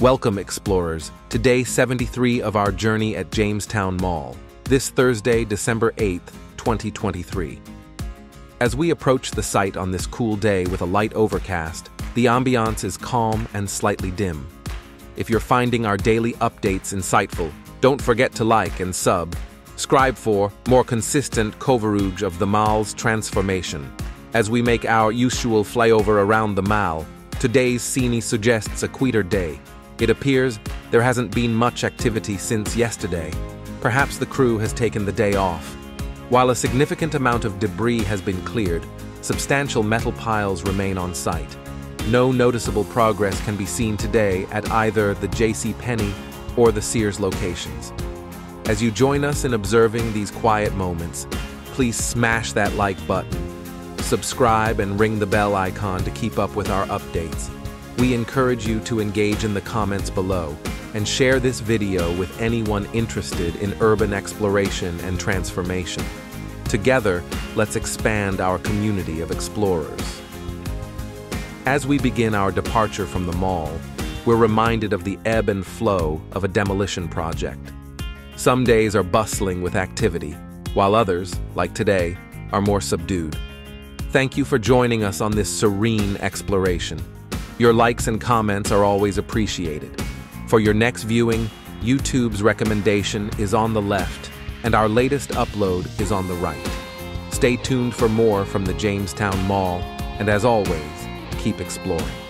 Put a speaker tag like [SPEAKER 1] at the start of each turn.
[SPEAKER 1] Welcome, explorers, to day 73 of our journey at Jamestown Mall, this Thursday, December 8th, 2023. As we approach the site on this cool day with a light overcast, the ambiance is calm and slightly dim. If you're finding our daily updates insightful, don't forget to like and sub. Scribe for more consistent coverage of the mall's transformation. As we make our usual flyover around the mall, today's scene suggests a quieter day, it appears there hasn't been much activity since yesterday. Perhaps the crew has taken the day off. While a significant amount of debris has been cleared, substantial metal piles remain on site. No noticeable progress can be seen today at either the J.C. Penney or the Sears locations. As you join us in observing these quiet moments, please smash that like button, subscribe and ring the bell icon to keep up with our updates. We encourage you to engage in the comments below and share this video with anyone interested in urban exploration and transformation. Together, let's expand our community of explorers. As we begin our departure from the mall, we're reminded of the ebb and flow of a demolition project. Some days are bustling with activity, while others, like today, are more subdued. Thank you for joining us on this serene exploration. Your likes and comments are always appreciated. For your next viewing, YouTube's recommendation is on the left, and our latest upload is on the right. Stay tuned for more from the Jamestown Mall, and as always, keep exploring.